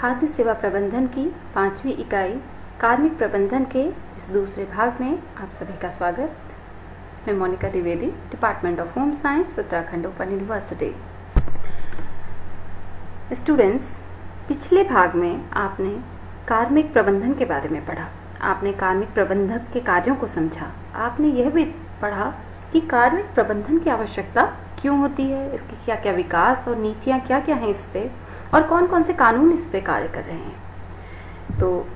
खाद्य सेवा प्रबंधन की पांचवी इकाई, कार्मिक प्रबंधन के इस दूसरे भाग में आप सभी का स्वागत। मैं Monica Dwivedi department of home science Uttarakhand open university students पिछले भाग में आपने कार्मिक प्रबंधन के बारे में पढ़ा। आपने कार्मिक प्रबंधक के कार्यों को समझा। आपने यह भी पढ़ा कि कार्मिक प्रबंधन की आवश्यकता क्यों होती है? इसके क्या क्या विकास और नीतियाँ क्या क्या हैं इस पे? और कौन कौन से कानून इस पे कार्य कर रहे हैं? तो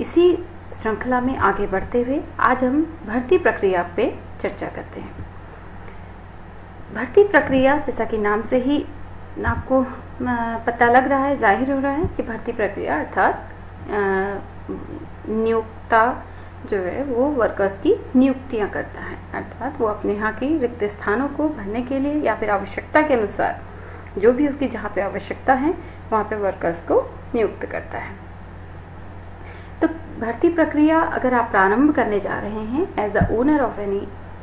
इसी श्रृंखला में आगे बढ़ते हुए आज हम भर्ती प्रक्रिया पे चर्चा करते हैं। भर्ती प्रक्रिया जैसा कि नाम से ही आपको पता लग रहा है, ज़ाहिर हो रहा है कि भर्ती प्रक्रिया अर्थात नियुक्ता जो है वो वर्कर्स की नियुक्तियाँ करता है। अर्थात वो अपने यहाँ की रिक्त स्थानों को भरने के लिए या फिर आवश्यकता के अनुसार जो भी उसकी जहाँ पे आवश्यकता है, वहाँ पे वर्कर्स को नियुक्त करता है। तो भर्ती प्रक्रिया अगर आप प्रारंभ करने जा रहे हैं as a owner of any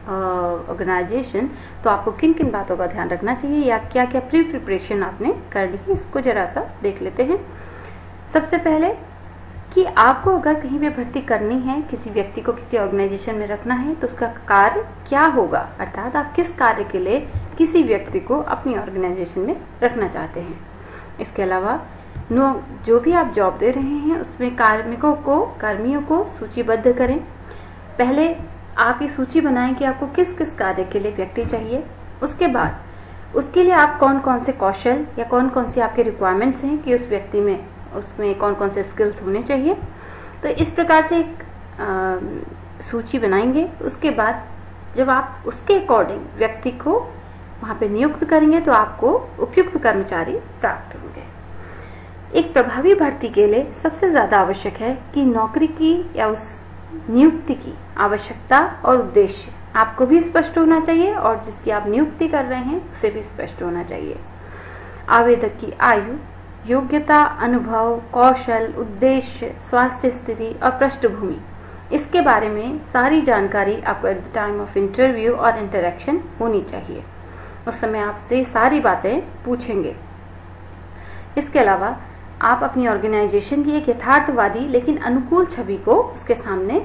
organization तो आपको किन किन बातों का ध्यान रखना चाहिए या क्या क्या प्री प्रिपरेशन आपने कर ली है, इसको जरा सा देख लेते हैं। सबसे पहले कि आपको अगर कहीं पे भर्ती करनी है, किसी व्यक्ति को किसी ऑर्गेनाइजेशन में रखना है तो उसका कार्य क्या होगा? अर्थात आप किस कार्य के लिए किसी व्यक्ति को अपनी ऑर्गेनाइजेशन में रखना चाहते हैं? इसके अलावा, नो, जो भी आप जॉब दे रहे हैं, उसमें कार्मिकों को, कर्मियों को सूचीबद्ध करें। पहले आप ये सूची बनाएँ कि आपको किस किस कार्य के लिए व्यक्ति चाहिए। उसके बाद, उसके लिए आप कौन कौन से कौशल या कौन कौन से आपके रिक्वायरमेंट्स हैं कि उस व्यक्ति में उसमें कौन कौन से स्किल्स होने चाहिए। तो इस प्रकार से एक आ, सूची बनाएँगे। उसके बाद जब आप उसके अकॉर्डिंग व्यक्ति को वहाँ पे नियुक्त करेंगे तो आपको उपयुक्त कर्मचारी प्राप्त होंगे। एक प्रभावी भर्ती के लिए सबसे ज़्यादा आवश्यक है कि नौकरी की या उस नियुक्ति की आवश्यकता और उद्देश्य आपको भी स्पष्ट होना चाहिए और जिसकी आप नियुक्ति कर रहे हैं उसे भी स्पष्ट होना चाहिए। आवेदक की आयु योग्यता अनुभव कौशल उद्देश्य स्वास्थ्य स्थिति और पृष्ठभूमि। इसके बारे में सारी जानकारी आपको at the time of interview और इंटरेक्शन होनी चाहिए। उस समय आपसे सारी बातें पूछेंगे। इसके अलावा आप अपनी ऑर्गेनाइजेशन की एक यथार्थवादी लेकिन अनुकूल छवि को उसके सामने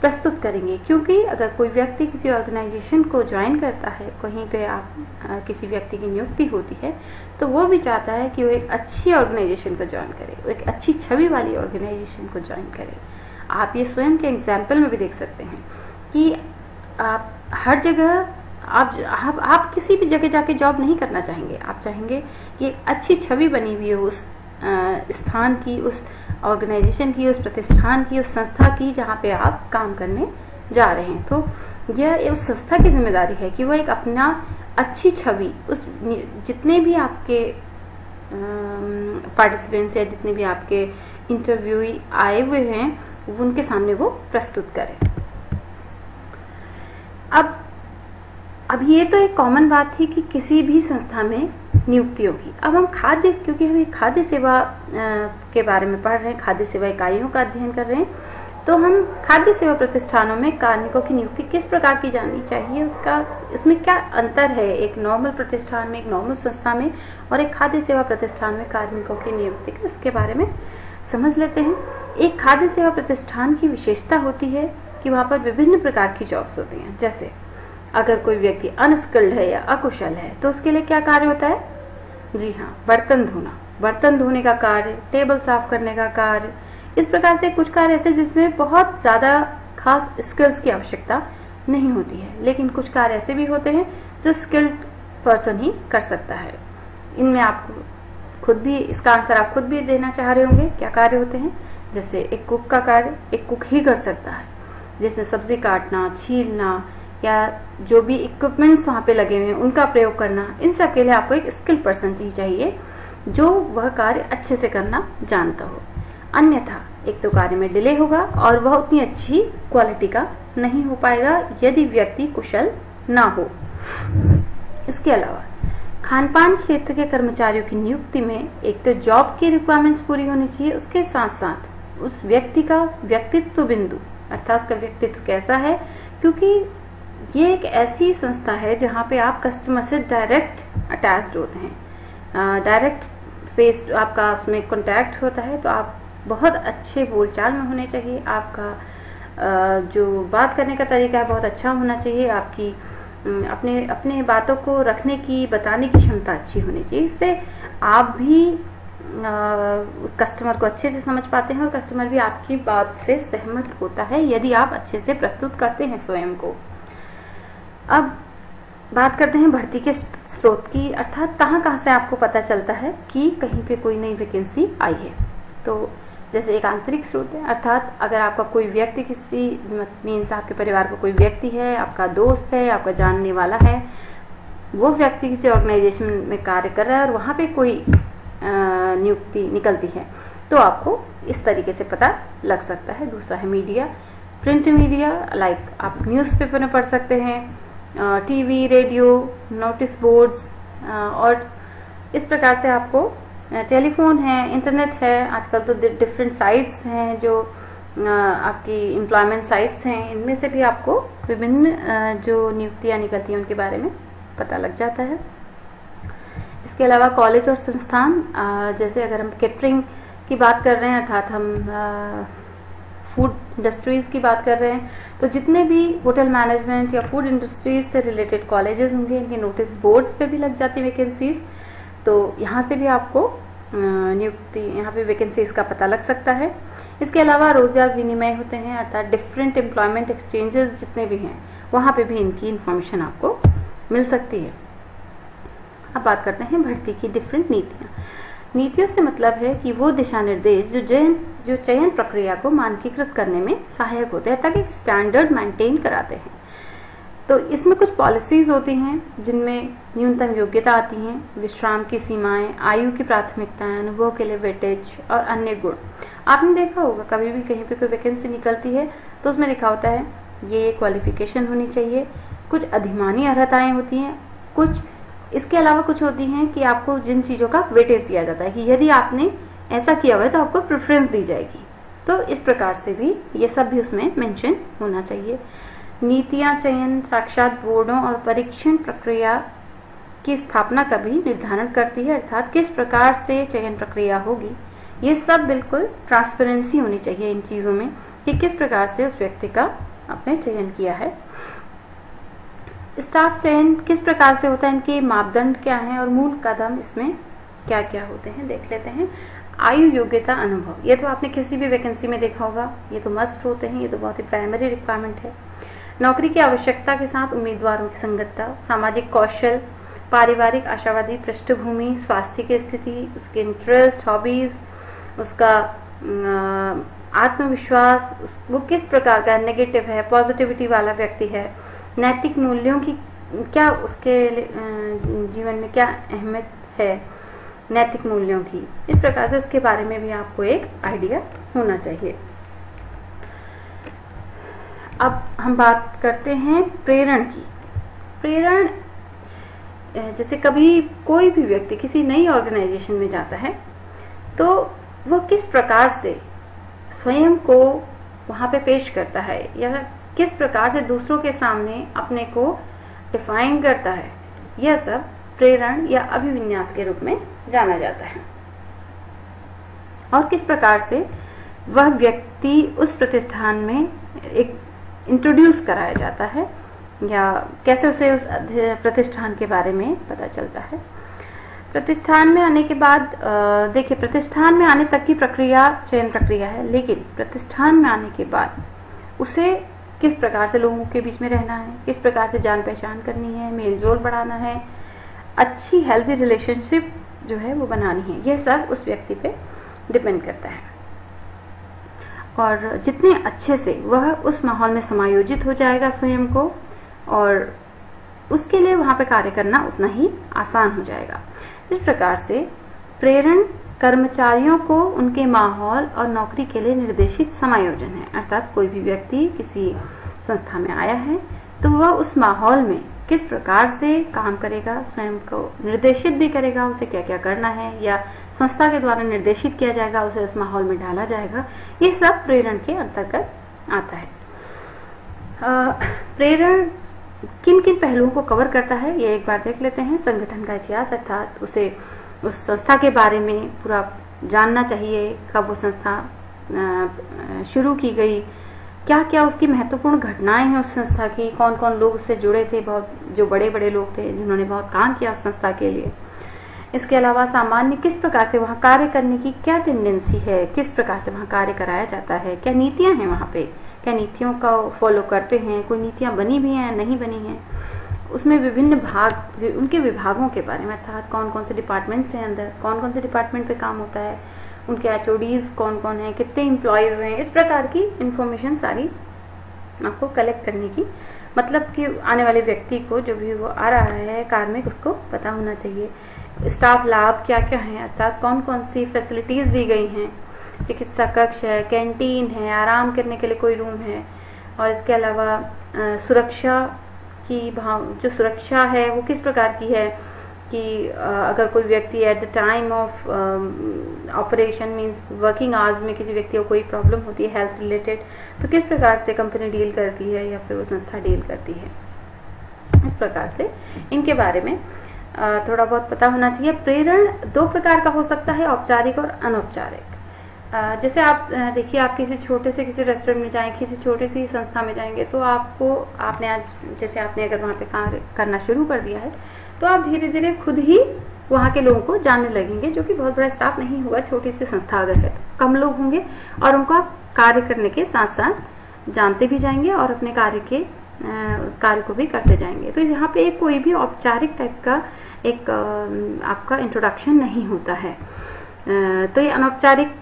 प्रस्तुत करेंगे। क्योंकि अगर कोई व्यक्ति किसी ऑर्गेनाइजेशन को ज्वाइन करता है कहीं पे आप आ, किसी व्यक्ति की नियुक्ति होती है तो वो भी चाहता है कि वो एक अच्छी ऑर्गेनाइजेशन को ज्वाइन करे एक अच्छी छवि वाली ऑर्गेनाइजेशन को ज्वाइन करे। आप ये स्वयं के एग्ज़ाम्पल में भी देख सकते हैं कि आप हर जगह आप आप, आप किसी भी जगह जाके जॉब नहीं करना चाहेंगे। आप चाहेंगे कि अच्छी छवि बनी हुई हो उस स्थान की उस ऑर्गेनाइजेशन की उस प्रतिष्ठान की उस संस्था की जहाँ पे आप काम करने जा रहे हैं। तो यह उस संस्था की ज़िम्मेदारी है कि वो एक अपना अच्छी छवि, उस जितने भी आपके पार्टिसिपेंट्स या जितने भी आपके इंटरव्यू आए हुए हैं, उनके सामने वो प्रस्तुत करें। अब अब ये तो एक कॉमन बात थी कि किसी भी संस्था में नियुक्ति होगी। अब हम खाद्य, क्योंकि हम खाद्य सेवा के बारे में पढ़ रहे हैं, खाद्य सेवा इकाइयों का अध्ययन कर रहे हैं तो हम खाद्य सेवा प्रतिष्ठानों में कार्मिकों की नियुक्ति किस प्रकार की जानी चाहिए? उसका, इसमें क्या अंतर है? एक नॉर्मल प्रतिष्ठान में, एक नॉर्मल संस्था में और एक खाद्य सेवा प्रतिष्ठान में कार्मिकों की नियुक्ति इसके बारे में समझ लेते हैं। एक खाद्य सेवा प्रतिष्ठान की विशेषता होती है कि वहाँ पर विभिन्न प्रकार की जॉब्स होती हैं। जैसे, अगर कोई व्यक्ति अनस्किल्ड है या अकुशल है तो उसके लिए क्या कार्य होता है? जी हाँ बर्तन धोना। बर्तन धोने का कार्य, टेबल साफ़ करने का कार्य इस प्रकार से कुछ कार्य ऐसे जिसमें बहुत ज़्यादा खास स्किल्स की आवश्यकता नहीं होती है। लेकिन कुछ कार्य ऐसे भी होते हैं जो स्किल्ड पर्सन ही कर सकता है। इनमें आप खुद भी, इसका आंसर आप खुद भी देना चाह रहे होंगे, क्या कार्य होते हैं? जैसे एक कुक का कार्य, एक कुक ही कर सकता है। जिसमें सब्ज़ी काटना, छीलना या जो भी इक्विपमेंट्स वहाँ पे लगे हुए हैं, उनका प्रयोग करना, इन सब के लिए आपको एक स्किल पर्सन चाहिए, जो वह कार्य अच्छे से करना जानता हो। अन्यथा, एक तो कार्य में डिले होगा और वह उतनी अच्छी क्वालिटी का नहीं हो पाएगा यदि व्यक्ति कुशल ना हो। इसके अलावा खान पान क्षेत्र के कर्मचारियों की नियुक्ति में एक तो जॉब की रिक्वायरमेंट्स पूरी होनी चाहिए, उसके साथ साथ उस व्यक्ति का व्यक्तित्व बिंदु, अर्थात उसका व्यक्तित्व कैसा है, क्योंकि ये एक ऐसी संस्था है जहाँ पे आप कस्टमर से डायरेक्ट अटैच्ड होते हैं। डायरेक्ट स्पेस आपका उसमें कॉन्टैक्ट होता है तो आप बहुत अच्छे बोलचाल में होने चाहिए। आपका जो बात करने का तरीका है बहुत अच्छा होना चाहिए। आपकी अपने अपने बातों को रखने की, बताने की क्षमता अच्छी होनी चाहिए। इससे आप भी उस कस्टमर को अच्छे से समझ पाते हैं और कस्टमर भी आपकी बात से सहमत होता है, यदि आप अच्छे से प्रस्तुत करते हैं स्वयं को। अब बात करते हैं भर्ती के स्रोत की। अर्थात कहाँ कहाँ से आपको पता चलता है कि कहीं पे कोई नई वैकेंसी आई है? तो जैसे एक आंतरिक स्रोत है, अर्थात अगर आपका कोई व्यक्ति किसी मीन्स आपके परिवार का कोई व्यक्ति है, आपका दोस्त है, आपका जानने वाला है, वो व्यक्ति किसी ऑर्गेनाइजेशन में कार्य कर रहा है और वहाँ पे कोई नियुक्ति निकलती है तो आपको इस तरीके से पता लग सकता है। दूसरा है मीडिया प्रिंट मीडिया लाइक आप न्यूज़पेपर में पढ़ सकते हैं टीवी रेडियो नोटिस बोर्ड्स और इस प्रकार से आपको टेलीफोन है, इंटरनेट है, आजकल तो डिफरेंट साइट्स हैं जो आपकी एम्प्लॉयमेंट साइट्स हैं, इनमें से भी आपको विभिन्न जो नियुक्तियाँ निकलती हैं उनके बारे में पता लग जाता है। इसके अलावा कॉलेज और संस्थान जैसे अगर हम केटरिंग की बात कर रहे हैं, अर्थात हम फ़ूड इंडस्ट्रीज़ की बात कर रहे हैं तो जितने भी होटल मैनेजमेंट या फ़ूड इंडस्ट्रीज़ से रिलेटेड कॉलेजेस होंगे, इनके नोटिस बोर्ड्स पे भी लग जाती है वैकेंसीज तो यहाँ से भी आपको नियुक्ति, यहाँ पे वैकेंसीज का पता लग सकता है। इसके अलावा रोज़गार विनिमय होते हैं, अर्थात डिफरेंट एम्प्लॉयमेंट एक्सचेंजेस जितने भी हैं, वहाँ पे भी इनकी इन्फॉर्मेशन आपको मिल सकती है। अब बात करते हैं भर्ती की डिफरेंट नीतियाँ। नीतियों से मतलब है कि वो दिशा निर्देश जो चयन जो चयन प्रक्रिया को मानकीकृत करने में सहायक होते हैं, ताकि स्टैंडर्ड मेंटेन कराते हैं। तो इसमें कुछ पॉलिसीज़ होती हैं जिनमें न्यूनतम योग्यता आती हैं, विश्राम की सीमाएँ, आयु की प्राथमिकताएँ अनुभव के लिए वेटेज और अन्य गुण। आपने देखा होगा, कभी भी कहीं पे कोई वैकेंसी निकलती है तो उसमें लिखा होता है, ये क्वालिफिकेशन होनी चाहिए। कुछ अधिमानी अर्हताएँ होती हैं, कुछ इसके अलावा कुछ होती हैं कि आपको जिन चीज़ों का वेटेज दिया जाता है। कि यदि आपने ऐसा किया हुआ है तो आपको प्रेफरेंस दी जाएगी। तो इस प्रकार से भी ये सब भी उसमें मेंशन होना चाहिए। नीतियाँ, चयन, साक्षात बोर्डों और परीक्षण प्रक्रिया की स्थापना का भी निर्धारण करती है, अर्थात किस प्रकार से चयन प्रक्रिया होगी। ये सब बिल्कुल ट्रांसपेरेंसी होनी चाहिए इन चीज़ों में कि किस प्रकार से उस व्यक्ति का आपने चयन किया है। स्टाफ चयन किस प्रकार से होता है, इनके मापदंड क्या है और मूल कदम इसमें क्या क्या होते हैं, देख लेते हैं। आयु, योग्यता, अनुभव, ये तो आपने किसी भी वैकेंसी में देखा होगा, ये तो मस्ट होते हैं, ये तो बहुत ही प्राइमरी रिक्वायरमेंट है। नौकरी की आवश्यकता के साथ उम्मीदवारों की संगतता, सामाजिक कौशल, पारिवारिक आशावादी पृष्ठभूमि, स्वास्थ्य की स्थिति, उसके इंटरेस्ट हॉबीज उसका आत्मविश्वास वो किस प्रकार का नेगेटिव है पॉजिटिविटी वाला व्यक्ति है, नैतिक मूल्यों की क्या उसके जीवन में क्या अहमियत है, नैतिक मूल्यों की, इस प्रकार से उसके बारे में भी आपको एक आइडिया होना चाहिए अब हम बात करते हैं प्रेरण की। प्रेरण जैसे कभी कोई भी व्यक्ति किसी नई ऑर्गेनाइजेशन में जाता है तो वह किस प्रकार से स्वयं को वहाँ पे पेश करता है या किस प्रकार से दूसरों के सामने अपने को डिफाइन करता है, यह सब प्रेरण या अभिविन्यास के रूप में जाना जाता है। और किस प्रकार से वह व्यक्ति उस प्रतिष्ठान में एक इंट्रोड्यूस कराया जाता है या कैसे उसे उस प्रतिष्ठान के बारे में पता चलता है। प्रतिष्ठान में आने के बाद देखिए, प्रतिष्ठान में आने तक की प्रक्रिया, चयन प्रक्रिया है, लेकिन प्रतिष्ठान में आने के बाद उसे किस प्रकार से लोगों के बीच में रहना है, किस प्रकार से जान पहचान करनी है, मेल जोल बढ़ाना है, अच्छी हेल्थी रिलेशनशिप जो है वो बनानी है, यह सब उस व्यक्ति पे डिपेंड करता है। और जितने अच्छे से वह उस माहौल में समायोजित हो जाएगा स्वयं को, और उसके लिए वहाँ पे कार्य करना उतना ही आसान हो जाएगा। इस प्रकार से प्रेरण कर्मचारियों को उनके माहौल और नौकरी के लिए निर्देशित समायोजन है। अर्थात कोई भी व्यक्ति किसी संस्था में आया है तो वह उस माहौल में किस प्रकार से काम करेगा, स्वयं को निर्देशित भी करेगा, उसे क्या क्या करना है, या संस्था के द्वारा निर्देशित किया जाएगा, उसे उस माहौल में डाला जाएगा, ये सब प्रेरण के अंतर्गत आता है। प्रेरण किन किन पहलुओं को कवर करता है, ये एक बार देख लेते हैं। संगठन का इतिहास अर्थात उसे उस संस्था के बारे में पूरा जानना चाहिए, कब वो संस्था शुरू की गई क्या क्या उसकी महत्वपूर्ण घटनाएँ हैं उस संस्था की? कौन कौन लोग उससे जुड़े थे? बहुत, जो बड़े बड़े लोग थे, जिन्होंने बहुत काम किया उस संस्था के लिए। इसके अलावा सामान्य किस प्रकार से वहाँ कार्य करने की क्या टेंडेंसी है? किस प्रकार से वहाँ कार्य कराया जाता है? क्या नीतियाँ हैं वहाँ पे? क्या नीतियों का फॉलो करते हैं? कोई नीतियाँ बनी भी हैं नहीं बनी हैं? उसमें विभिन्न भाग, उनके विभागों के बारे में अर्थात कौन कौन से डिपार्टमेंट्स हैं अंदर? कौन कौन से डिपार्टमेंट पे काम होता है? उनके एच कौन कौन है, कितने इम्प्लॉयज़ हैं, इस प्रकार की इंफॉर्मेशन सारी आपको कलेक्ट करने की। मतलब कि आने वाले व्यक्ति को जो भी वो आ रहा है कार्मिक उसको पता होना चाहिए। स्टाफ लाभ क्या क्या है, अर्थात कौन कौन सी फैसिलिटीज़ दी गई हैं? चिकित्सा कक्ष है कैंटीन है, आराम करने के लिए कोई रूम है। और इसके अलावा सुरक्षा की भाव, जो सुरक्षा है, वो किस प्रकार की है? कि अगर कोई व्यक्ति at the time of operation means working hours में किसी व्यक्ति को कोई प्रॉब्लम होती है हेल्थ रिलेटेड तो किस प्रकार से कंपनी डील करती है या फिर वो संस्था डील करती है? इस प्रकार से इनके बारे में थोड़ा बहुत पता होना चाहिए। प्रेरण दो प्रकार का हो सकता है, औपचारिक और अनौपचारिक। जैसे आप देखिए, आप किसी छोटे से किसी रेस्टोरेंट में जाएँ, किसी छोटे सी संस्था में जाएँगे तो आपको आपने आज, जैसे आपने अगर वहाँ पे कार्य करना शुरू कर दिया है तो आप धीरे धीरे खुद ही वहाँ के लोगों को जानने लगेंगे, जो कि बहुत बड़ा स्टाफ नहीं होगा, छोटी सी संस्था अगर है तो। कम लोग होंगे और उनको आप कार्य करने के साथ साथ जानते भी जाएँगे और अपने कार्य के कार्य को भी करते जाएँगे। तो यहाँ पे एक कोई भी औपचारिक टाइप का एक आपका इंट्रोडक्शन नहीं होता है। तो ये अनौपचारिक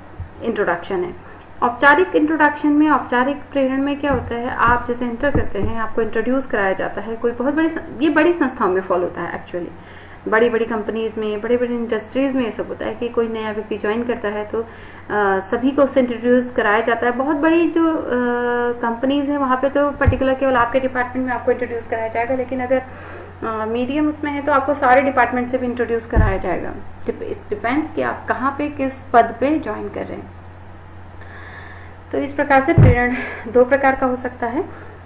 इंट्रोडक्शन है। औपचारिक इंट्रोडक्शन में औपचारिक प्रेरण में क्या होता है? आप जैसे इंटर करते हैं आपको इंट्रोड्यूस कराया जाता है कोई बहुत बड़ी ये बड़ी संस्थाओं में फॉलो होता है एक्चुअली बड़ी बड़ी कंपनीज़ में बड़ी बड़ी इंडस्ट्रीज़ में ये सब होता है कि कोई नया व्यक्ति ज्वाइन करता है तो आ, सभी को उससे इंट्रोड्यूस कराया जाता है। बहुत बड़ी जो कंपनीज़ है वहाँ पे तो पर्टिकुलर केवल आपके डिपार्टमेंट में आपको इंट्रोड्यूस कराया जाएगा लेकिन अगर मीडियम उसमें है तो आपको सारे डिपार्टमेंट से भी इंट्रोड्यूस कराया जाएगा। इट्स डिपेंड्स कि आप कहाँ पे किस पद पे ज्वाइन कर रहे हैं। तो इस प्रकार से प्रेरण दो प्रकार का हो सकता है।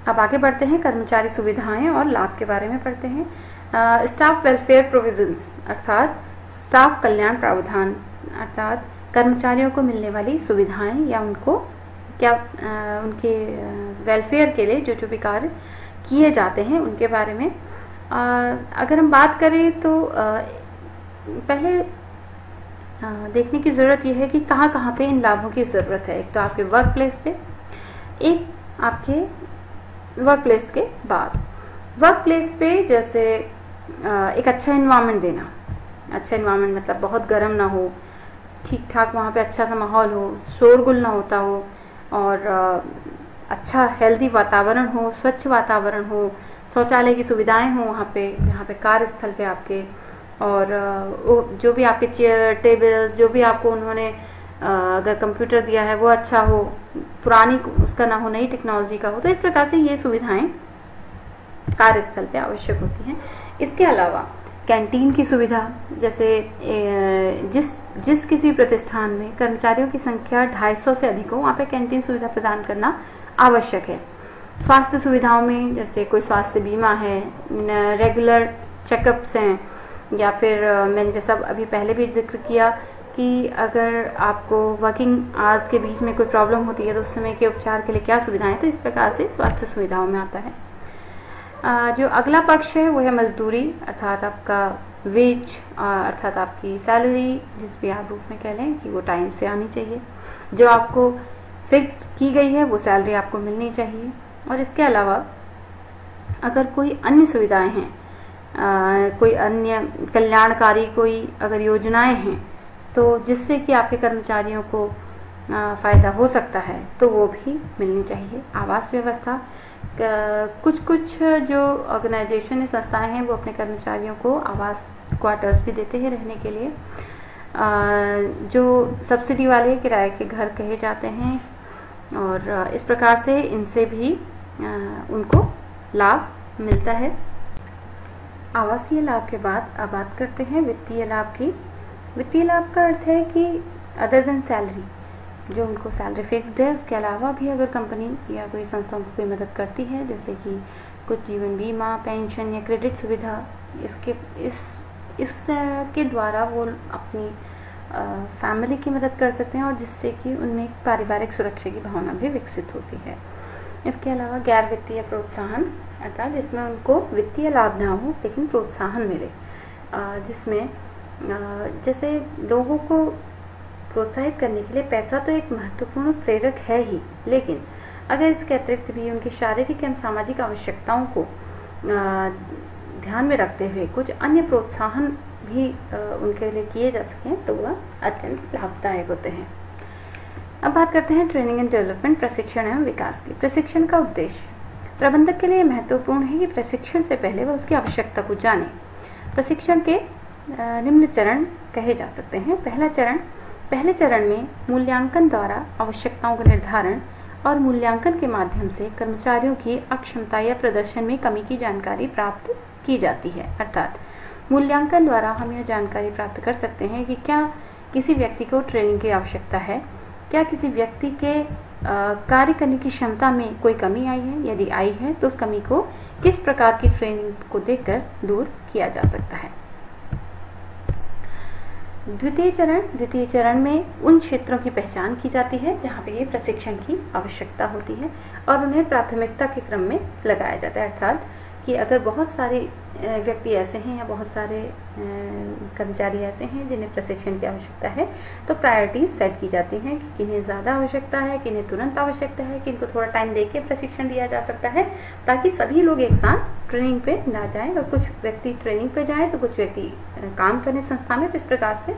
अब आगे बढ़ते हैं कर्मचारी सुविधाएँ और लाभ के बारे में पढ़ते हैं। स्टाफ वेलफेयर प्रोविजंस अर्थात स्टाफ कल्याण प्रावधान अर्थात कर्मचारियों को मिलने वाली सुविधाएँ या उनको क्या आ, उनके वेलफेयर के लिए जो जो भी कार्य किए जाते हैं उनके बारे में। आ, अगर हम बात करें तो आ, पहले देखने की ज़रूरत यह है कि कहाँ कहाँ पे इन लाभों की ज़रूरत है। एक तो आपके वर्क प्लेस पे, एक आपके वर्क प्लेस के बाद। वर्क प्लेस पे जैसे एक अच्छा इन्वायरमेंट देना। अच्छा इन्वायरमेंट मतलब बहुत गर्म ना हो ठीक ठाक वहाँ पे अच्छा सा माहौल हो, शोरगुल ना होता हो, और अच्छा हेल्दी वातावरण हो, स्वच्छ वातावरण हो, शौचालय की सुविधाएँ हों वहाँ पे, जहाँ पे कार्यस्थल पे आपके और जो भी आपके चेयर टेबल्स जो भी आपको उन्होंने अगर कंप्यूटर दिया है, वो अच्छा हो, पुरानी उसका ना हो, नई टेक्नोलॉजी का हो तो इस प्रकार से ये सुविधाएँ कार्यस्थल पे आवश्यक होती हैं। इसके अलावा कैंटीन की सुविधा, जैसे जिस जिस किसी प्रतिष्ठान में कर्मचारियों की संख्या 250 से अधिक हो, वहाँ पे कैंटीन सुविधा प्रदान करना आवश्यक है। स्वास्थ्य सुविधाओं में, जैसे कोई स्वास्थ्य बीमा है रेगुलर चेकअप्स हैं या फिर मैंने जैसा अभी पहले भी ज़िक्र किया कि अगर आपको वर्किंग आवर्स के बीच में कोई प्रॉब्लम होती है तो उस समय के उपचार के लिए क्या सुविधाएँ तो इस प्रकार से स्वास्थ्य सुविधाओं में आता है। जो अगला पक्ष है, वो है मजदूरी, अर्थात आपका वेज अर्थात आपकी सैलरी जिस भी आप रूप में कह लें कि वो टाइम से आनी चाहिए। जो आपको फिक्स की गई है, वो सैलरी आपको मिलनी चाहिए। और इसके अलावा, अगर कोई अन्य सुविधाएँ हैं कोई अन्य कल्याणकारी कोई अगर योजनाएँ हैं तो जिससे कि आपके कर्मचारियों को फ़ायदा हो सकता है तो वो भी मिलनी चाहिए। आवास व्यवस्था कुछ कुछ जो ऑर्गेनाइजेशन संस्थाएँ हैं, वो अपने कर्मचारियों को आवास क्वार्टर्स भी देते हैं रहने के लिए। जो सब्सिडी वाले किराए के घर कहे जाते हैं, और इस प्रकार से इनसे भी उनको लाभ मिलता है। आवासीय लाभ के बाद अब बात करते हैं वित्तीय लाभ की। वित्तीय लाभ का अर्थ है कि अदर देन सैलरी जो उनको सैलरी फिक्स्ड है, उसके अलावा भी अगर कंपनी या कोई संस्था उनको कोई मदद करती है, जैसे कि कुछ जीवन बीमा पेंशन या क्रेडिट सुविधा, इसके, इस इसके द्वारा वो अपनी फैमिली की मदद कर सकते हैं और जिससे कि उनमें पारिवारिक सुरक्षा की भावना भी विकसित होती है। इसके अलावा गैर वित्तीय प्रोत्साहन, अर्थात जिसमें उनको वित्तीय लाभ ना हो, लेकिन प्रोत्साहन मिले। जिसमें जैसे लोगों को प्रोत्साहित करने के लिए पैसा तो एक महत्वपूर्ण प्रेरक है ही, लेकिन अगर इसके अतिरिक्त भी उनकी शारीरिक एवं सामाजिक आवश्यकताओं को ध्यान में रखते हुए कुछ अन्य प्रोत्साहन भी उनके लिए किए जा सकें तो वह अत्यंत लाभदायक होते हैं। अब बात करते हैं ट्रेनिंग एंड डेवलपमेंट प्रशिक्षण एवं विकास की। प्रशिक्षण का उद्देश्य। प्रबंधक के लिए महत्वपूर्ण है कि प्रशिक्षण से पहले वह उसकी आवश्यकता को जाने। प्रशिक्षण के निम्न चरण कहे जा सकते हैं। पहला चरण, पहले चरण में मूल्यांकन द्वारा आवश्यकताओं का निर्धारण और मूल्यांकन के माध्यम से कर्मचारियों की अक्षमता या प्रदर्शन में कमी की जानकारी प्राप्त की जाती है। अर्थात, मूल्यांकन द्वारा हम यह जानकारी प्राप्त कर सकते हैं कि क्या किसी व्यक्ति को ट्रेनिंग की आवश्यकता है। क्या किसी व्यक्ति के कार्य करने की क्षमता में कोई कमी आई है? यदि आई है तो उस कमी को किस प्रकार की ट्रेनिंग को देकर दूर किया जा सकता है? द्वितीय चरण द्वितीय चरण में उन क्षेत्रों की पहचान की जाती है जहाँ पे ये प्रशिक्षण की आवश्यकता होती है और उन्हें प्राथमिकता के क्रम में लगाया जाता है। अर्थात कि अगर बहुत सारे व्यक्ति ऐसे हैं या बहुत सारे कर्मचारी ऐसे हैं जिन्हें प्रशिक्षण की आवश्यकता है तो प्रायोरिटीज सेट की जाती हैं कि किन्हें ज़्यादा आवश्यकता है, किन्हें तुरंत आवश्यकता है किनको थोड़ा टाइम देके प्रशिक्षण दिया जा सकता है, ताकि सभी लोग एक साथ ट्रेनिंग पे ना जाएँ और कुछ व्यक्ति ट्रेनिंग पे जाएँ तो कुछ व्यक्ति काम करने संस्था में तो इस प्रकार से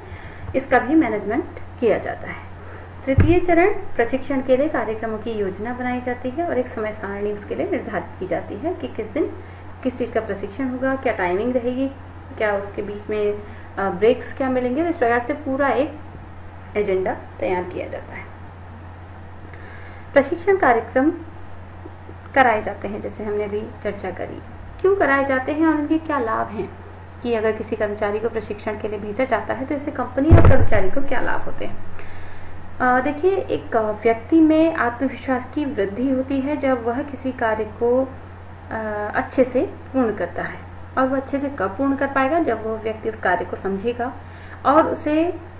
इसका भी मैनेजमेंट किया जाता है। तृतीय चरण, प्रशिक्षण के लिए कार्यक्रमों की योजना बनाई जाती है और एक समय सारणी उसके लिए निर्धारित की जाती है कि किस दिन किस चीज़ का प्रशिक्षण होगा, क्या टाइमिंग रहेगी, क्या उसके बीच में ब्रेक्स क्या मिलेंगे इस प्रकार से पूरा एक एजेंडा तैयार किया जाता है। प्रशिक्षण कार्यक्रम कराए जाते हैं, जैसे हमने अभी चर्चा करी। क्यों कराए जाते हैं और उनके क्या लाभ हैं? कि अगर किसी कर्मचारी को प्रशिक्षण के लिए भेजा जाता है तो इससे कंपनी और कर्मचारी को क्या लाभ होते हैं? देखिए, एक व्यक्ति में आत्मविश्वास की वृद्धि होती है जब वह किसी कार्य को अच्छे से पूर्ण करता है। और वह अच्छे से कब पूर्ण कर पाएगा? जब वो व्यक्ति उस कार्य को समझेगा और उसे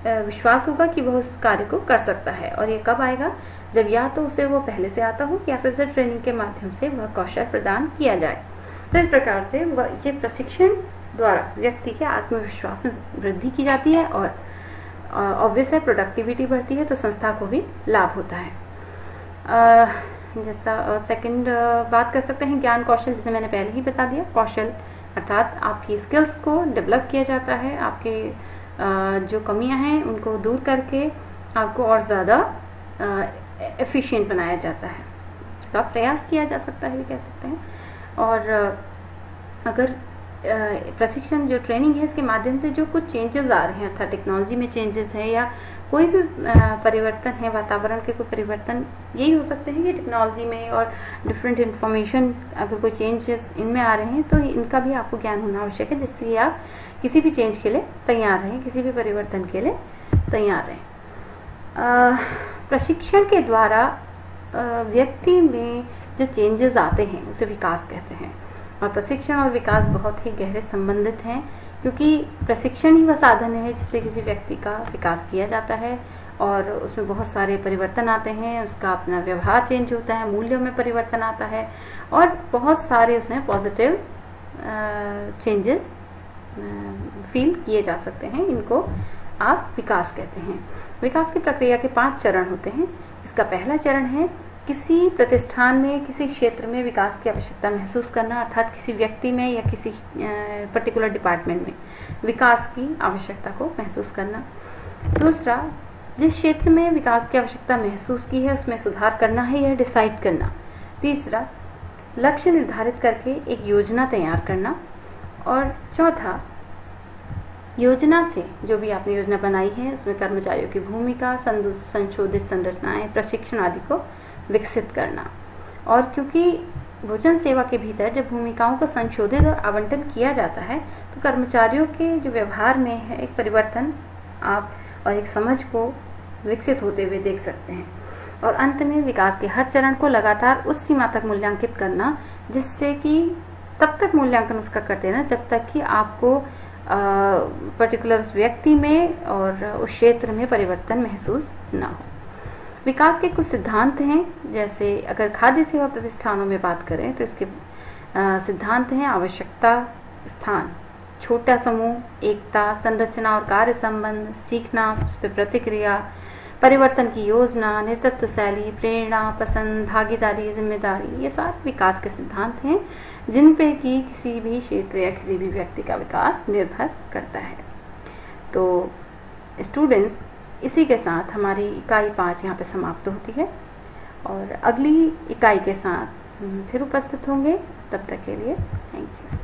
विश्वास होगा कि वह उस कार्य को कर सकता है। और ये कब आएगा? जब या तो उसे वो पहले से आता हो या फिर उसे ट्रेनिंग के माध्यम से वह कौशल प्रदान किया जाए। तो इस प्रकार से वह ये प्रशिक्षण द्वारा व्यक्ति के आत्मविश्वास में वृद्धि की जाती है और ऑब्वियस है प्रोडक्टिविटी बढ़ती है तो संस्था को भी लाभ होता है। जैसा सेकंड बात कर सकते हैं, ज्ञान कौशल, जैसे मैंने पहले ही बता दिया, कौशल। अर्थात आपकी स्किल्स को डेवलप किया जाता है, आपके जो कमियाँ हैं, उनको दूर करके आपको और ज़्यादा एफिशिएंट बनाया जाता है। इसका प्रयास किया जा सकता है कह सकते हैं। और अगर प्रशिक्षण जो ट्रेनिंग है, इसके माध्यम से जो कुछ चेंजेस आ रहे हैं, अर्थात टेक्नोलॉजी में चेंजेस है या कोई भी परिवर्तन है, वातावरण के कोई परिवर्तन, यही हो सकते हैं कि टेक्नोलॉजी में और डिफरेंट इन्फॉर्मेशन अगर कोई चेंजेस इनमें आ रहे हैं तो इनका भी आपको ज्ञान होना आवश्यक है, जिससे कि आप किसी भी चेंज के लिए तैयार रहें, किसी भी परिवर्तन के लिए तैयार रहें। प्रशिक्षण के द्वारा व्यक्ति में जो चेंजेस आते हैं, उसे विकास कहते हैं। और प्रशिक्षण और विकास बहुत ही गहरे संबंधित हैं, क्योंकि प्रशिक्षण ही वह साधन है जिससे किसी व्यक्ति का विकास किया जाता है और उसमें बहुत सारे परिवर्तन आते हैं, उसका अपना व्यवहार चेंज होता है, मूल्यों में परिवर्तन आता है और बहुत सारे उसमें पॉजिटिव चेंजेस फील किए जा सकते हैं, इनको आप विकास कहते हैं। विकास की प्रक्रिया के पाँच चरण होते हैं। इसका पहला चरण है किसी प्रतिष्ठान में, किसी क्षेत्र में विकास की आवश्यकता महसूस करना, अर्थात किसी व्यक्ति में या किसी पर्टिकुलर डिपार्टमेंट में विकास की आवश्यकता को महसूस करना। दूसरा, जिस क्षेत्र में विकास की आवश्यकता महसूस की है, उसमें सुधार करना है यह डिसाइड करना। तीसरा, लक्ष्य निर्धारित करके एक योजना तैयार करना। और चौथा, योजना से जो भी आपने योजना बनाई है, उसमें कर्मचारियों की भूमिका संशोधित संरचनाएँ, प्रशिक्षण आदि को विकसित करना। और क्योंकि भोजन सेवा के भीतर जब भूमिकाओं को संशोधित और आवंटन किया जाता है तो कर्मचारियों के जो व्यवहार में है, एक परिवर्तन आप और एक समझ को विकसित होते हुए देख सकते हैं। और अंत में विकास के हर चरण को लगातार उस सीमा तक मूल्यांकित करना, जिससे कि तब तक मूल्यांकन उसका करते रहना, जब तक कि आपको पर्टिकुलर उस व्यक्ति में और उस क्षेत्र में परिवर्तन महसूस ना हो। विकास के कुछ सिद्धांत हैं, जैसे अगर खाद्य सेवा प्रतिष्ठानों में बात करें तो इसके सिद्धांत हैं आवश्यकता स्थान, छोटा समूह, एकता, संरचना और कार्य संबंध, सीखना, उस पर प्रतिक्रिया, परिवर्तन की योजना, नेतृत्व शैली, प्रेरणा, पसंद, भागीदारी, ज़िम्मेदारी, ये सारे विकास के सिद्धांत हैं, जिन पे कि किसी भी क्षेत्र या किसी भी व्यक्ति का विकास निर्भर करता है। तो स्टूडेंट्स इसी के साथ हमारी इकाई पाँच यहाँ पे समाप्त होती है और अगली इकाई के साथ फिर उपस्थित होंगे, तब तक के लिए थैंक यू